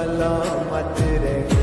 सलामत रहे